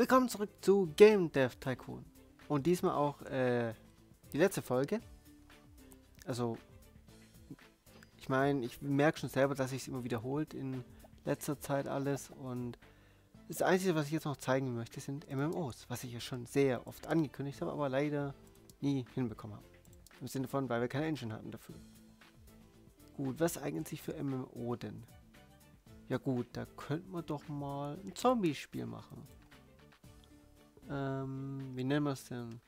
Willkommen zurück zu Game Dev Tycoon. Und diesmal auch äh, die letzte Folge. Also, ich meine, ich merke schon selber, dass sich es immer wiederholt in letzter Zeit alles. Und das Einzige, was ich jetzt noch zeigen möchte, sind MMOs. Was ich ja schon sehr oft angekündigt habe, aber leider nie hinbekommen habe. Im Sinne von, weil wir keine Engine hatten dafür. Gut, was eignet sich für MMO denn? Ja gut, da könnten wir doch mal ein Zombie-Spiel machen. Ähm, wie nennen wir es denn?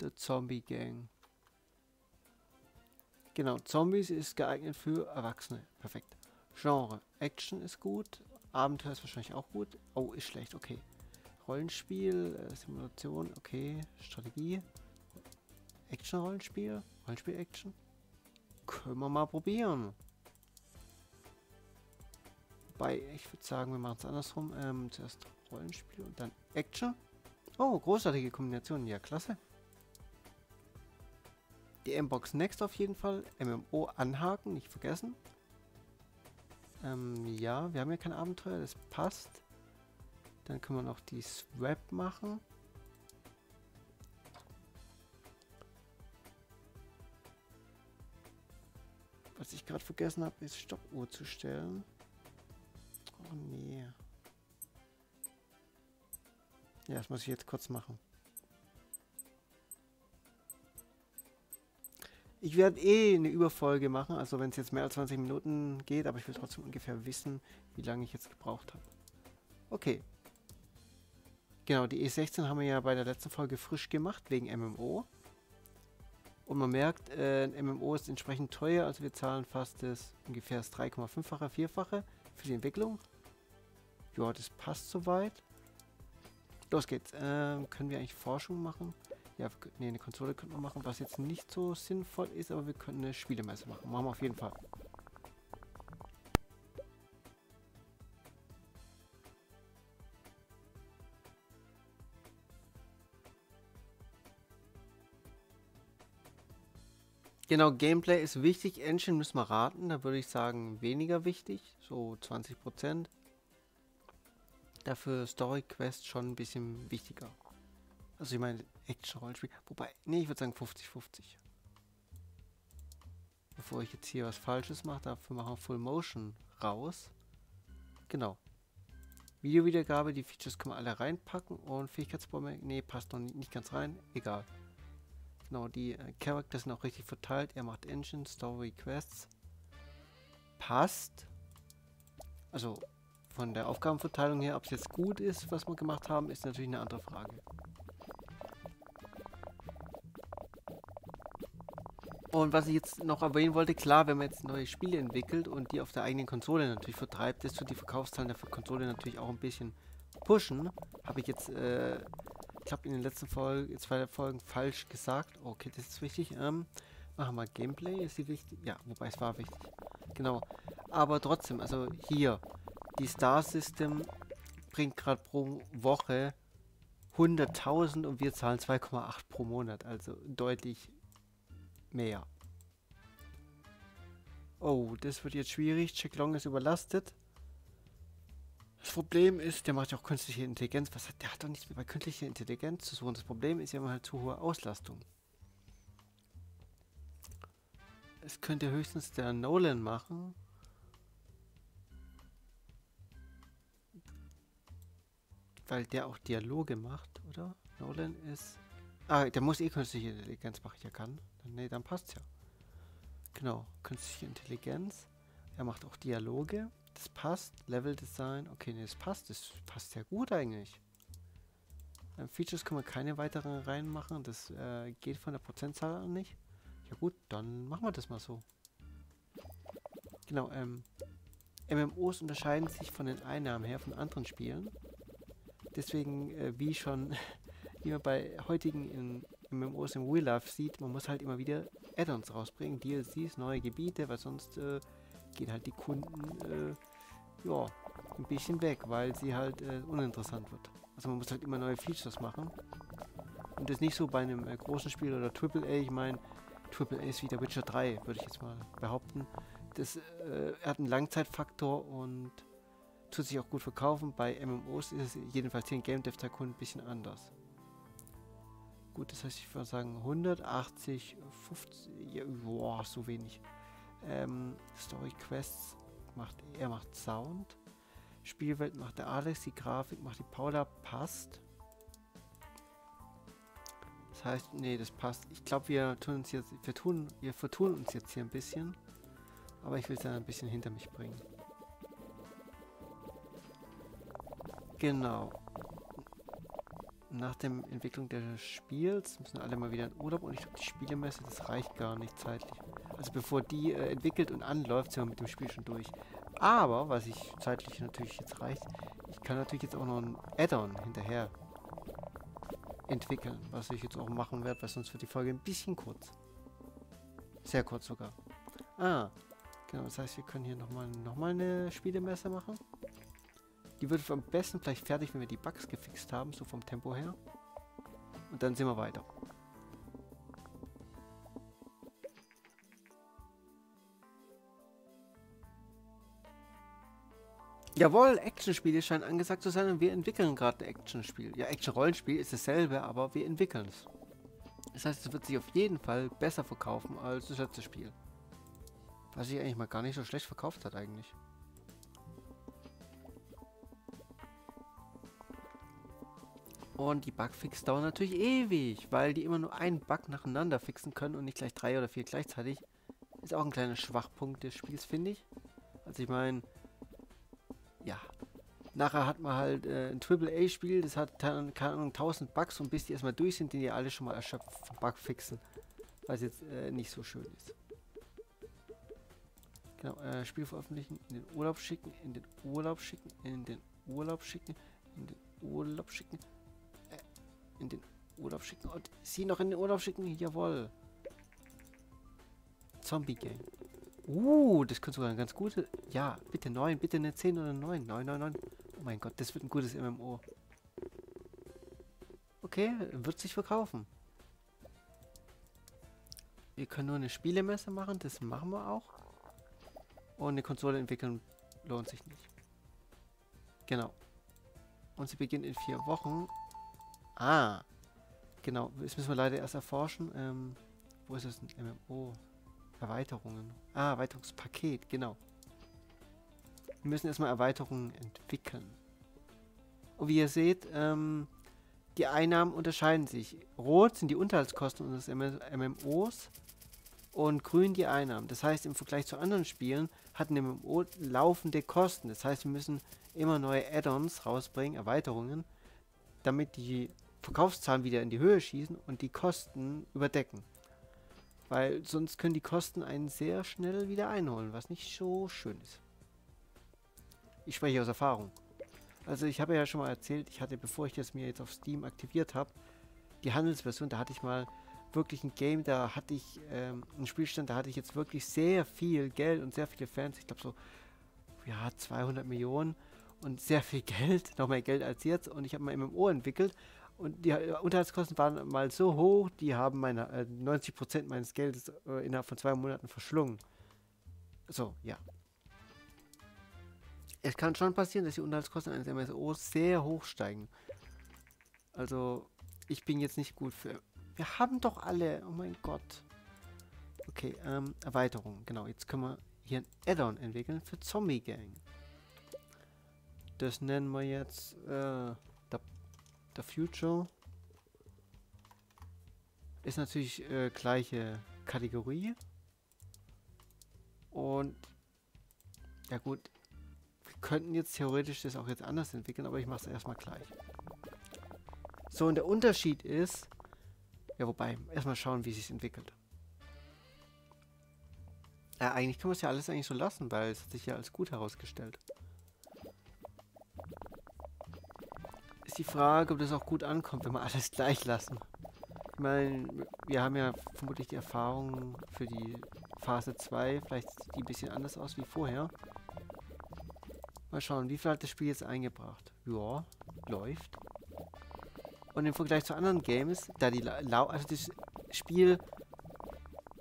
The Zombie Gang. Genau, Zombies ist geeignet für Erwachsene. Perfekt. Genre. Action ist gut. Abenteuer ist wahrscheinlich auch gut. Oh, ist schlecht. Okay. Rollenspiel, äh, Simulation, okay. Strategie. Action-Rollenspiel. Rollenspiel-Action. Können wir mal probieren. Wobei, ich würde sagen, wir machen es andersrum. Ähm, zuerst Rollenspiel und dann Action. Oh, großartige Kombination. Ja, klasse. Die M-Box Next auf jeden Fall. MMO anhaken, nicht vergessen. Ähm, ja, wir haben ja kein Abenteuer, das passt. Dann können wir noch die Swap machen. Was ich gerade vergessen habe, ist Stoppuhr zu stellen. Oh nee. Ja, das muss ich jetzt kurz machen. Ich werde eh eine Überfolge machen, also wenn es jetzt mehr als 20 Minuten geht, aber ich will trotzdem ungefähr wissen, wie lange ich jetzt gebraucht habe. Okay. Genau, die E16 haben wir ja bei der letzten Folge frisch gemacht, wegen MMO. Und man merkt, äh, MMO ist entsprechend teuer, also wir zahlen fast das ungefähr das 3,5-fache, 4-fache für die Entwicklung. Ja, das passt soweit. Los geht's. Ähm, können wir eigentlich Forschung machen? Ja, ne, eine Konsole könnten wir machen, was jetzt nicht so sinnvoll ist, aber wir können eine Spielemesse machen. Machen wir auf jeden Fall. Genau, Gameplay ist wichtig. Engine müssen wir raten. Da würde ich sagen, weniger wichtig. So 20%. Dafür Story Quest schon ein bisschen wichtiger. Also ich meine, Action-Rollenspiel. Wobei, nee, ich würde sagen 50-50. Bevor ich jetzt hier was Falsches mache, dafür machen wir Full Motion raus. Genau. Videowiedergabe, die Features können wir alle reinpacken und Fähigkeitsbäume, nee, passt noch nicht, nicht ganz rein, egal. Genau, die äh, Charakter sind auch richtig verteilt. Er macht Engine, Story, Quests. Passt. Also von der Aufgabenverteilung her, ob es jetzt gut ist, was wir gemacht haben, ist natürlich eine andere Frage. Und was ich jetzt noch erwähnen wollte, klar, wenn man jetzt neue Spiele entwickelt und die auf der eigenen Konsole natürlich vertreibt, desto die Verkaufszahlen der Konsole natürlich auch ein bisschen pushen. Habe ich jetzt, äh, ich glaube in den letzten Folgen, zwei Folgen falsch gesagt. Okay, das ist wichtig. Ähm, machen wir Gameplay, ist die wichtig? Ja, wobei es war wichtig. Genau. Aber trotzdem, also hier, die Star System bringt gerade pro Woche 100.000 und wir zahlen 2,8 pro Monat. Also deutlich mehr. Oh, das wird jetzt schwierig. Checklong ist überlastet. Das Problem ist, der macht ja auch künstliche Intelligenz. Was hat, der hat doch nichts mehr bei künstlicher Intelligenz zu suchen. Das Problem ist ja immer halt zu hohe Auslastung. Es könnte höchstens der Nolan machen. Weil der auch Dialoge macht, oder? Nolan ist... Ah, der muss eh künstliche Intelligenz machen, ja kann. Ne, dann passt's ja. Genau, künstliche Intelligenz. Er macht auch Dialoge. Das passt. Level Design. Okay, ne, das passt. Das passt ja gut eigentlich. Ähm, Features können wir keine weiteren reinmachen. Das äh, geht von der Prozentzahl an nicht. Ja gut, dann machen wir das mal so. Genau, ähm, MMOs unterscheiden sich von den Einnahmen her von anderen Spielen. Deswegen, äh, wie schon immer bei heutigen MMOs im Real Life sieht, man muss halt immer wieder Add-ons rausbringen, DLCs, neue Gebiete, weil sonst äh, gehen halt die Kunden äh, ja, ein bisschen weg, weil sie halt äh, uninteressant wird. Also man muss halt immer neue Features machen. Und das nicht so bei einem äh, großen Spiel oder AAA, ich meine, AAA ist wie der Witcher 3, würde ich jetzt mal behaupten. Das äh, hat einen Langzeitfaktor und tut sich auch gut verkaufen. Bei MMOs ist es jedenfalls hier in Game Dev Tycoon ein bisschen anders. Gut, das heißt, ich würde sagen 180, 50, ja, boah, so wenig. Ähm, Story Quests macht er macht Sound. Spielwelt macht der Alex, die Grafik macht die Paula, passt. Das heißt, nee, das passt. Ich glaube, wir tun uns jetzt, wir tun, wir vertun uns jetzt hier ein bisschen. Aber ich will es dann ein bisschen hinter mich bringen. Genau. Nach der Entwicklung des Spiels müssen alle mal wieder in Urlaub und ich glaube, die Spielemesse, das reicht gar nicht zeitlich. Also bevor die äh, entwickelt und anläuft, sind wir mit dem Spiel schon durch. Aber, was ich zeitlich natürlich jetzt reicht, ich kann natürlich jetzt auch noch ein Add-on hinterher entwickeln, was ich jetzt auch machen werde, weil sonst wird die Folge ein bisschen kurz. Sehr kurz sogar. Ah, genau, das heißt, wir können hier nochmal noch mal eine Spielemesse machen. Die wird am besten vielleicht fertig, wenn wir die Bugs gefixt haben, so vom Tempo her. Und dann sind wir weiter. Jawohl, Actionspiele scheinen angesagt zu sein und wir entwickeln gerade ein Actionspiel. Ja, Action-Rollenspiel ist dasselbe, aber wir entwickeln es. Das heißt, es wird sich auf jeden Fall besser verkaufen als das letzte Spiel. Was sich eigentlich mal gar nicht so schlecht verkauft hat eigentlich. Und die Bugfix dauern natürlich ewig, weil die immer nur einen Bug nacheinander fixen können und nicht gleich drei oder vier gleichzeitig. Ist auch ein kleiner Schwachpunkt des Spiels, finde ich. Also ich meine, ja, nachher hat man halt äh, ein AAA-Spiel, das hat keine Ahnung, 1000 Bugs und bis die erstmal durch sind, die ja alle schon mal erschöpft vom Bugfixen. Was jetzt äh, nicht so schön ist. Genau, äh, Spiel veröffentlichen, in den Urlaub schicken, in den Urlaub schicken, in den Urlaub schicken, in den Urlaub schicken in den Urlaub schicken und sie noch in den Urlaub schicken. Jawohl. Zombie Game. Uh, das könnte sogar ein ganz gutes... Ja, bitte 9, bitte eine 10 oder 9. 9, 9, 9. Oh mein Gott, das wird ein gutes MMO. Okay, wird sich verkaufen. Wir können nur eine Spielemesse machen, das machen wir auch. Und eine Konsole entwickeln lohnt sich nicht. Genau. Und sie beginnt in vier Wochen. Ah. Genau, das müssen wir leider erst erforschen. Ähm, wo ist das? Ein MMO? Erweiterungen. Ah, Erweiterungspaket, genau. Wir müssen erstmal Erweiterungen entwickeln. Und wie ihr seht, ähm, die Einnahmen unterscheiden sich. Rot sind die Unterhaltskosten unseres MMOs und grün die Einnahmen. Das heißt, im Vergleich zu anderen Spielen hat ein MMO laufende Kosten. Das heißt, wir müssen immer neue Add-ons rausbringen, Erweiterungen, damit die Verkaufszahlen wieder in die Höhe schießen und die Kosten überdecken. Weil sonst können die Kosten einen sehr schnell wieder einholen, was nicht so schön ist. Ich spreche aus Erfahrung. Also ich habe ja schon mal erzählt, ich hatte, bevor ich das mir jetzt auf Steam aktiviert habe, die Handelsversion, da hatte ich mal wirklich ein Game, da hatte ich ähm, einen Spielstand, da hatte ich jetzt wirklich sehr viel Geld und sehr viele Fans. Ich glaube so, ja, 200 Millionen und sehr viel Geld, noch mehr Geld als jetzt. Und ich habe mal MMO entwickelt und die äh, Unterhaltskosten waren mal so hoch, die haben meine äh, 90% meines Geldes äh, innerhalb von zwei Monaten verschlungen. So, ja. Es kann schon passieren, dass die Unterhaltskosten eines MSO sehr hoch steigen. Also, ich bin jetzt nicht gut für... Wir haben doch alle... Oh mein Gott. Okay, ähm, Erweiterung. Genau, jetzt können wir hier ein Add-on entwickeln für Zombie Gang. Das nennen wir jetzt... Äh, The Future ist natürlich äh, gleiche Kategorie. Und ja gut, wir könnten jetzt theoretisch das auch jetzt anders entwickeln, aber ich mache es erstmal gleich. So, und der Unterschied ist, ja wobei, erstmal schauen, wie es sich entwickelt. Ja, eigentlich können wir es ja alles eigentlich so lassen, weil es hat sich ja als gut herausgestellt. Die Frage, ob das auch gut ankommt, wenn wir alles gleich lassen. Ich meine, wir haben ja vermutlich die Erfahrung für die Phase 2, vielleicht sieht die ein bisschen anders aus wie vorher. Mal schauen, wie viel hat das Spiel jetzt eingebracht? Ja, läuft. Und im Vergleich zu anderen Games, da die Lau also das Spiel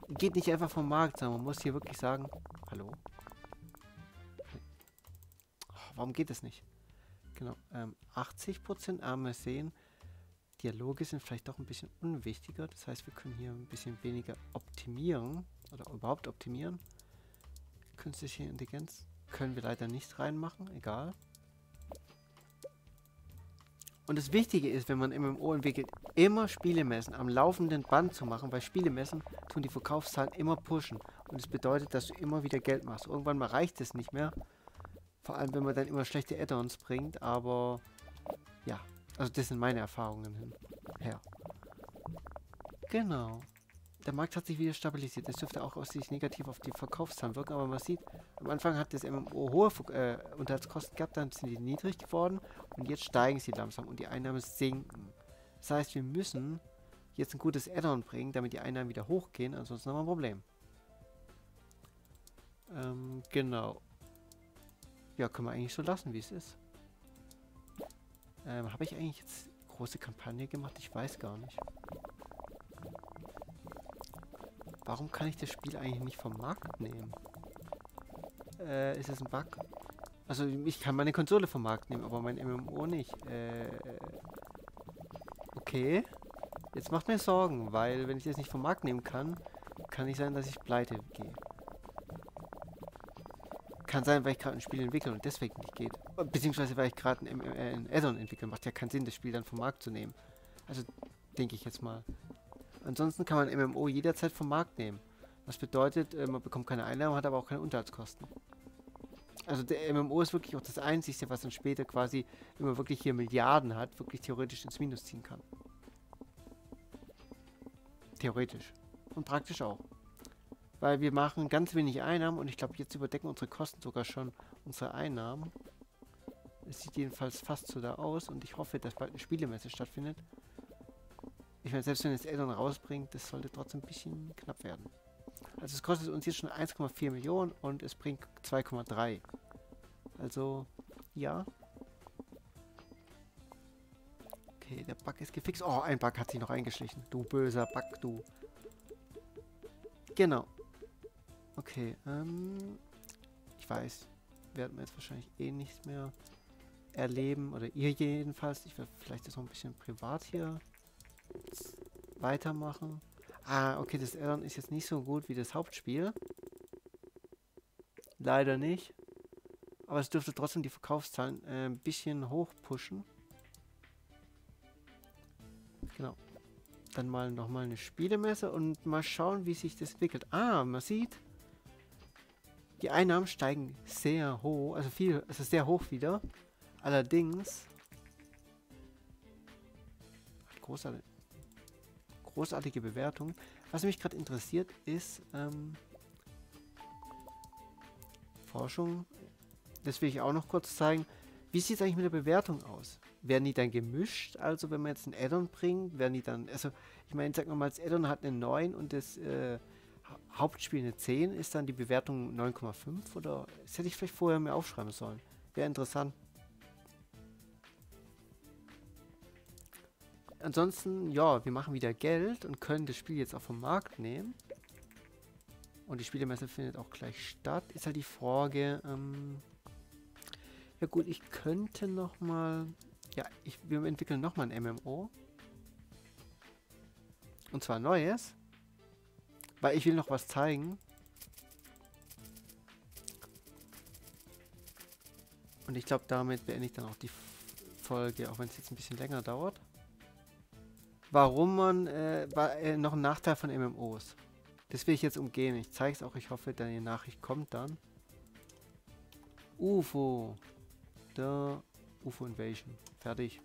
geht nicht einfach vom Markt, sondern man muss hier wirklich sagen, hallo? Warum geht das nicht? Genau, ähm, 80%, aber wir sehen, Dialoge sind vielleicht doch ein bisschen unwichtiger. Das heißt, wir können hier ein bisschen weniger optimieren oder überhaupt optimieren. Künstliche Intelligenz können wir leider nicht reinmachen, egal. Und das Wichtige ist, wenn man MMO entwickelt, immer Spielemessen am laufenden Band zu machen, weil Spielemessen tun die Verkaufszahlen immer pushen. Und das bedeutet, dass du immer wieder Geld machst. Irgendwann mal reicht es nicht mehr. Vor allem, wenn man dann immer schlechte Add-ons bringt, aber ja, also das sind meine Erfahrungen hin. her. Genau der Markt hat sich wieder stabilisiert. Das dürfte auch aus sich negativ auf die Verkaufszahlen wirken, aber man sieht, am Anfang hat das MMO hohe äh, Unterhaltskosten gehabt, dann sind die niedrig geworden und jetzt steigen sie langsam und die Einnahmen sinken. Das heißt, wir müssen jetzt ein gutes Add-on bringen, damit die Einnahmen wieder hochgehen, ansonsten haben wir ein Problem. Ähm, genau. Ja, können wir eigentlich so lassen, wie es ist. Ähm, habe ich eigentlich jetzt große Kampagne gemacht? Ich weiß gar nicht. Warum kann ich das Spiel eigentlich nicht vom Markt nehmen? Äh, ist es ein Bug? Also ich kann meine Konsole vom Markt nehmen, aber mein MMO nicht. Äh, okay. Jetzt macht mir Sorgen, weil wenn ich das nicht vom Markt nehmen kann, kann nicht sein, dass ich pleite gehe. Kann sein, weil ich gerade ein Spiel entwickle und deswegen nicht geht. Beziehungsweise weil ich gerade ein, äh, ein Add-on entwickle. Macht ja keinen Sinn, das Spiel dann vom Markt zu nehmen. Also denke ich jetzt mal. Ansonsten kann man MMO jederzeit vom Markt nehmen. Was bedeutet, äh, man bekommt keine Einnahmen, hat aber auch keine Unterhaltskosten. Also der MMO ist wirklich auch das Einzige, was dann später quasi, wenn man wirklich hier Milliarden hat, wirklich theoretisch ins Minus ziehen kann. Theoretisch. Und praktisch auch. Weil wir machen ganz wenig Einnahmen und ich glaube, jetzt überdecken unsere Kosten sogar schon unsere Einnahmen. Es sieht jedenfalls fast so da aus und ich hoffe, dass bald eine Spielemesse stattfindet. Ich meine, selbst wenn es Addon rausbringt, das sollte trotzdem ein bisschen knapp werden. Also es kostet uns jetzt schon 1,4 Millionen und es bringt 2,3. Also, ja. Okay, der Bug ist gefixt. Oh, ein Bug hat sich noch eingeschlichen. Du böser Bug, du. Genau. Okay, ähm... Ich weiß, werden wir jetzt wahrscheinlich eh nichts mehr erleben. Oder ihr jedenfalls. Ich werde vielleicht das noch ein bisschen privat hier weitermachen. Ah, okay, das Addon ist jetzt nicht so gut wie das Hauptspiel. Leider nicht. Aber es dürfte trotzdem die Verkaufszahlen äh, ein bisschen hoch pushen. Genau. Dann mal nochmal eine Spielemesse und mal schauen, wie sich das entwickelt. Ah, man sieht, die Einnahmen steigen sehr hoch, also viel, also sehr hoch wieder. Allerdings, großartig, großartige Bewertung. Was mich gerade interessiert ist ähm, Forschung. Das will ich auch noch kurz zeigen. Wie sieht es eigentlich mit der Bewertung aus? Werden die dann gemischt? Also wenn man jetzt ein Addon bringt, werden die dann, also ich meine, sagen wir mal, das Addon hat eine 9 und das äh, Hauptspiel eine 10, ist dann die Bewertung 9,5 oder das hätte ich vielleicht vorher mehr aufschreiben sollen. Wäre interessant. ansonsten, ja, wir machen wieder Geld und können das Spiel jetzt auch vom Markt nehmen. Und die Spielemesse findet auch gleich statt. Ist halt die Frage, ähm, ja gut, ich könnte nochmal, ja, ich, wir entwickeln nochmal ein MMO. Und zwar neues. Weil ich will noch was zeigen. Und ich glaube, damit beende ich dann auch die Folge, auch wenn es jetzt ein bisschen länger dauert warum man äh, äh, noch ein Nachteil von MMOs. Das will ich jetzt umgehen. Ich zeige es auch. Ich hoffe, deine Nachricht kommt dann. UFO. Da. UFO Invasion. Fertig.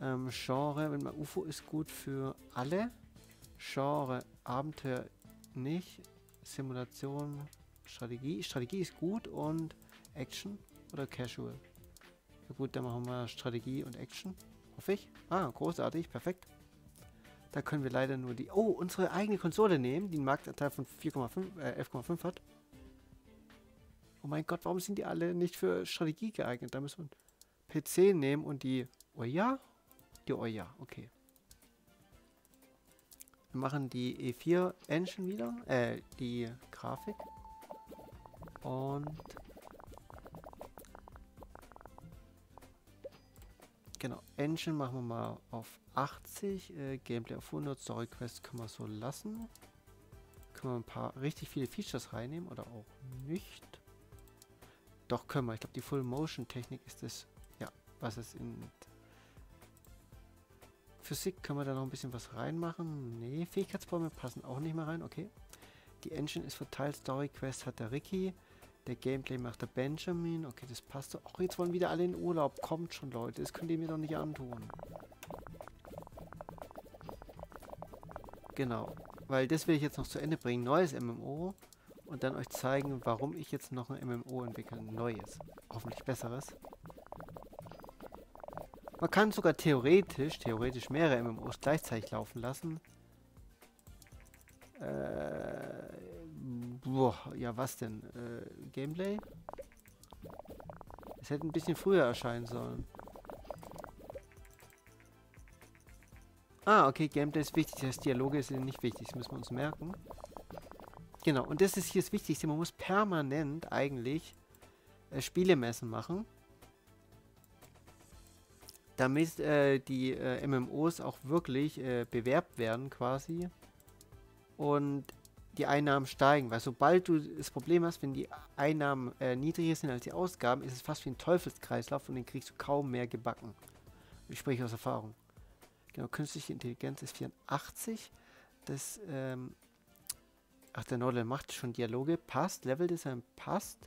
Ähm, Genre. Wenn man UFO ist gut für alle. Genre. Abenteuer nicht. Simulation. Strategie. Strategie ist gut und Action oder Casual. Ja gut, dann machen wir Strategie und Action. Hoffe ich. Ah, großartig, perfekt. Da können wir leider nur die... Oh, unsere eigene Konsole nehmen, die einen Marktanteil von 4,5, äh, 11,5 hat. Oh mein Gott, warum sind die alle nicht für Strategie geeignet? Da müssen wir PC nehmen und die Oya? Die Oya, okay. Wir machen die E4 Engine wieder, äh, die Grafik. Und genau, Engine machen wir mal auf 80, äh, Gameplay auf 100, Story Quest können wir so lassen. Können wir ein paar richtig viele Features reinnehmen oder auch nicht. Doch können wir. Ich glaube, die Full Motion Technik ist das, ja, was es in Physik können wir da noch ein bisschen was reinmachen. Nee, Fähigkeitsbäume passen auch nicht mehr rein, okay. Die Engine ist verteilt, Story Quest hat der Ricky. Der Gameplay macht der Benjamin. Okay, das passt doch. Ach, jetzt wollen wieder alle in Urlaub. Kommt schon, Leute. Das könnt ihr mir doch nicht antun. Genau. Weil das will ich jetzt noch zu Ende bringen. Neues MMO. Und dann euch zeigen, warum ich jetzt noch ein MMO entwickle. Neues. Hoffentlich besseres. Man kann sogar theoretisch, theoretisch mehrere MMOs gleichzeitig laufen lassen. Äh, boah, ja was denn? Äh, Gameplay? Es hätte ein bisschen früher erscheinen sollen. Ah, okay, Gameplay ist wichtig. Das heißt, Dialoge sind nicht wichtig. Das müssen wir uns merken. Genau, und das ist hier das Wichtigste. Man muss permanent eigentlich äh, Spielemessen machen. Damit äh, die äh, MMOs auch wirklich äh, bewerbt werden quasi und die Einnahmen steigen. Weil sobald du das Problem hast, wenn die Einnahmen äh, niedriger sind als die Ausgaben, ist es fast wie ein Teufelskreislauf und den kriegst du kaum mehr gebacken. Ich spreche aus Erfahrung. Genau, künstliche Intelligenz ist 84. Das, ähm, ach, der Nordland macht schon Dialoge. Passt. Level Design passt.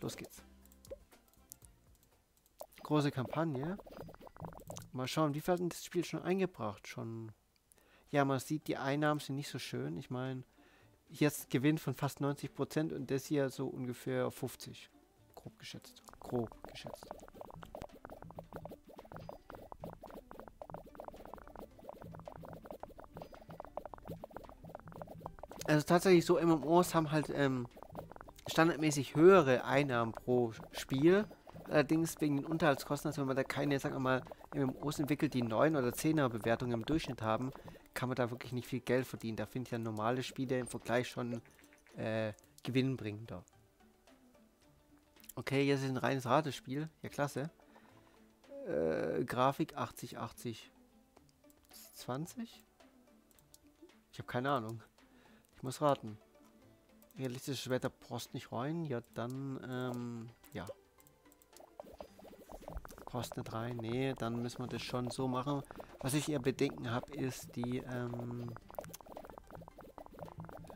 Los geht's. Große Kampagne. Mal schauen, wie viel hat denn das Spiel schon eingebracht? Schon ja, man sieht, die Einnahmen sind nicht so schön. Ich meine, jetzt Gewinn von fast 90 Prozent und das hier so ungefähr 50. Grob geschätzt. Grob geschätzt. Also tatsächlich so MMOs haben halt ähm, standardmäßig höhere Einnahmen pro Spiel. Allerdings wegen den Unterhaltskosten, also wenn man da keine, sagen wir mal, MMOs entwickelt, die 9 oder 10er Bewertungen im Durchschnitt haben, kann man da wirklich nicht viel Geld verdienen. Da finde ich ja normale Spiele im Vergleich schon äh, gewinnbringender. Okay, jetzt ist ein reines Ratespiel. Ja, klasse. Äh, Grafik 80, 80, 20? Ich habe keine Ahnung. Ich muss raten. Realistisches Wetter Post nicht rein. Ja, dann, ähm, ja. Nicht rein. Nee, dann müssen wir das schon so machen. Was ich eher Bedenken habe, ist die, ähm,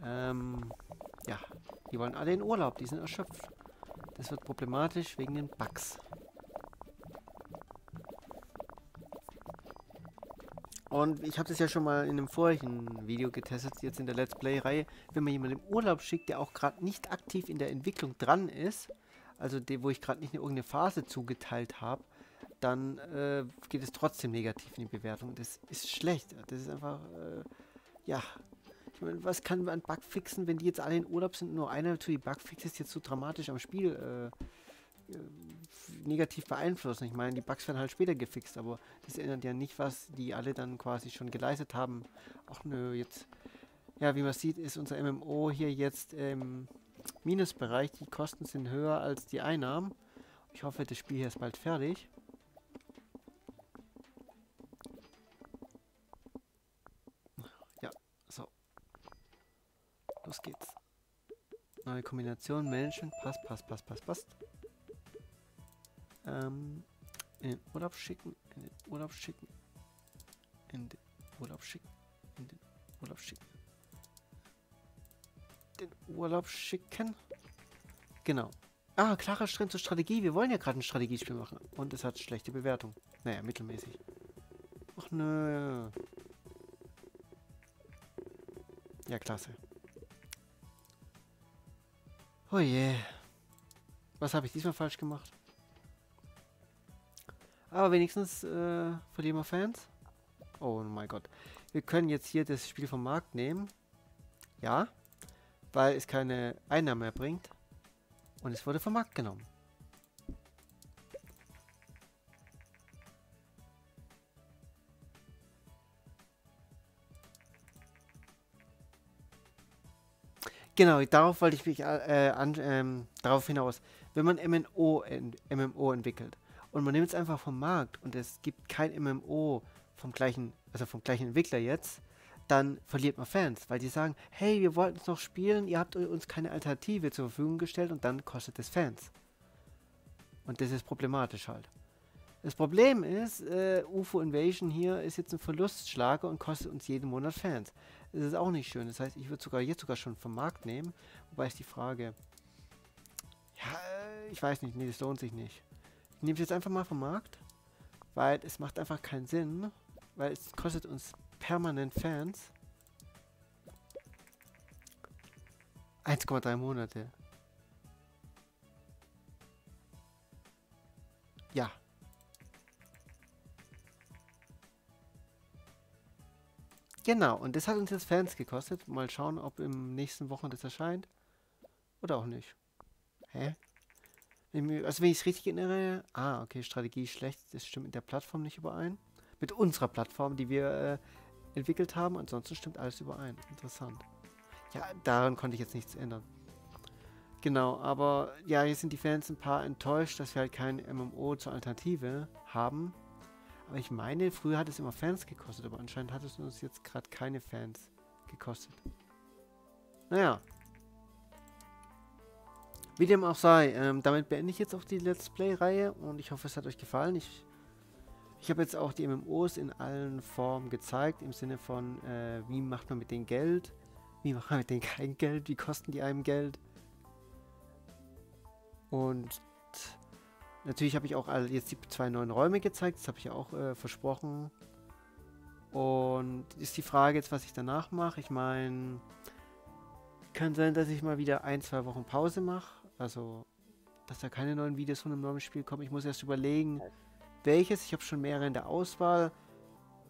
ähm, ja, die wollen alle in Urlaub, die sind erschöpft. Das wird problematisch wegen den Bugs. Und ich habe das ja schon mal in einem vorigen Video getestet, jetzt in der Let's Play-Reihe. Wenn man jemanden im Urlaub schickt, der auch gerade nicht aktiv in der Entwicklung dran ist, also die, wo ich gerade nicht eine irgendeine Phase zugeteilt habe, dann äh, geht es trotzdem negativ in die Bewertung. Das ist schlecht. Das ist einfach, äh, ja. Ich meine, was kann man an Bug fixen, wenn die jetzt alle in Urlaub sind nur einer natürlich Bugfix ist jetzt so dramatisch am Spiel äh, äh, negativ beeinflussen. Ich meine, die Bugs werden halt später gefixt, aber das ändert ja nicht, was die alle dann quasi schon geleistet haben. Ach nö, jetzt, ja, wie man sieht, ist unser MMO hier jetzt im Minusbereich. Die Kosten sind höher als die Einnahmen. Ich hoffe, das Spiel hier ist bald fertig. Los geht's. Neue Kombination, Menschen, passt, passt, passt, passt, passt. Ähm, in den Urlaub schicken, in den Urlaub schicken, in den Urlaub schicken, in den Urlaub schicken. Den Urlaub schicken. Genau. Ah, klarer Streng zur Strategie. Wir wollen ja gerade ein Strategiespiel machen. Und es hat schlechte Bewertung. Naja, mittelmäßig. Ach nö. Ja, klasse. Oh je. Was habe ich diesmal falsch gemacht? Aber wenigstens äh, verlieren wir Fans. Oh mein Gott. Wir können jetzt hier das Spiel vom Markt nehmen. Ja. Weil es keine Einnahmen mehr bringt. Und es wurde vom Markt genommen. Genau, darauf wollte ich mich äh, an, ähm, darauf hinaus. Wenn man MMO, MMO entwickelt und man nimmt es einfach vom Markt und es gibt kein MMO vom gleichen, also vom gleichen Entwickler jetzt, dann verliert man Fans, weil die sagen, hey, wir wollten es noch spielen, ihr habt uns keine Alternative zur Verfügung gestellt und dann kostet es Fans. Und das ist problematisch halt. Das Problem ist, äh, UFO Invasion hier ist jetzt ein Verlustschlager und kostet uns jeden Monat Fans. Das ist auch nicht schön. Das heißt, ich würde sogar jetzt sogar schon vom Markt nehmen. Wobei ist die Frage, ja, ich weiß nicht, nee, das lohnt sich nicht. Ich nehme es jetzt einfach mal vom Markt, weil es macht einfach keinen Sinn, weil es kostet uns permanent Fans. 1,3 Monate. Ja. Genau, und das hat uns jetzt Fans gekostet. Mal schauen, ob im nächsten Wochen das erscheint. Oder auch nicht. Hä? Also wenn ich es richtig erinnere, ah, okay, Strategie schlecht, das stimmt mit der Plattform nicht überein. Mit unserer Plattform, die wir äh, entwickelt haben, ansonsten stimmt alles überein. Interessant. Ja, daran konnte ich jetzt nichts ändern. Genau, aber ja, hier sind die Fans ein paar enttäuscht, dass wir halt kein MMO zur Alternative haben. Aber ich meine, früher hat es immer Fans gekostet, aber anscheinend hat es uns jetzt gerade keine Fans gekostet. Naja, wie dem auch sei, ähm, damit beende ich jetzt auch die Let's Play-Reihe und ich hoffe, es hat euch gefallen. Ich, ich habe jetzt auch die MMOs in allen Formen gezeigt, im Sinne von, äh, wie macht man mit denen Geld, wie macht man mit denen kein Geld, wie kosten die einem Geld. Und natürlich habe ich auch jetzt die zwei neuen Räume gezeigt, das habe ich ja auch äh, versprochen. Und ist die Frage jetzt, was ich danach mache. Ich meine, kann sein, dass ich mal wieder ein, zwei Wochen Pause mache also, dass da keine neuen Videos von einem neuen Spiel kommen. Ich muss erst überlegen, welches. Ich habe schon mehrere in der Auswahl.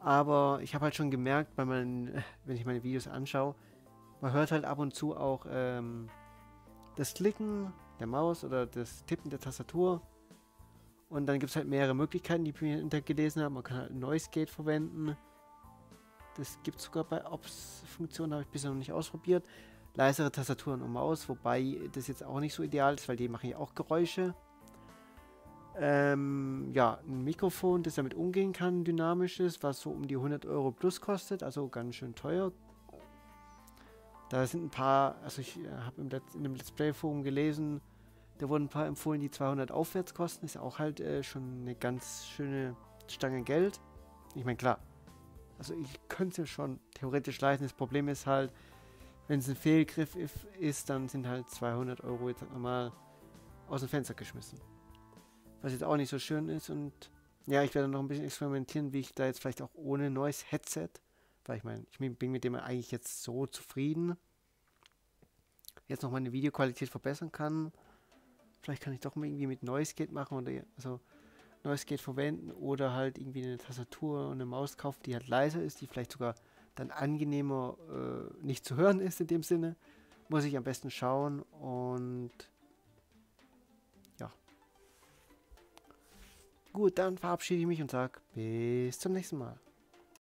Aber ich habe halt schon gemerkt, bei meinen, wenn ich meine Videos anschaue, man hört halt ab und zu auch ähm, das Klicken der Maus oder das Tippen der Tastatur. Und dann gibt es halt mehrere Möglichkeiten, die wir im gelesen haben. Man kann halt Noise Gate verwenden. Das gibt es sogar bei Ops-Funktionen, habe ich bisher noch nicht ausprobiert leisere Tastaturen und Maus, wobei das jetzt auch nicht so ideal ist, weil die machen ja auch Geräusche. Ähm, ja, ein Mikrofon, das damit umgehen kann, dynamisches, was so um die 100 Euro plus kostet, also ganz schön teuer. Da sind ein paar, also ich äh, habe in dem Let's Play Forum gelesen, da wurden ein paar empfohlen, die 200 aufwärts kosten, ist auch halt äh, schon eine ganz schöne Stange Geld. Ich meine, klar, also ich könnte es ja schon theoretisch leisten, das Problem ist halt, wenn es ein Fehlgriff ist, dann sind halt 200 Euro jetzt mal aus dem Fenster geschmissen. Was jetzt auch nicht so schön ist und ja, ich werde noch ein bisschen experimentieren, wie ich da jetzt vielleicht auch ohne neues Headset, weil ich meine, ich bin mit dem eigentlich jetzt so zufrieden, jetzt noch meine Videoqualität verbessern kann. Vielleicht kann ich doch mal irgendwie mit Noise Gate machen oder also Noise Gate verwenden oder halt irgendwie eine Tastatur und eine Maus kaufen, die halt leiser ist, die vielleicht sogar dann angenehmer äh, nicht zu hören ist in dem Sinne, muss ich am besten schauen und ja. Gut, dann verabschiede ich mich und sage bis zum nächsten Mal.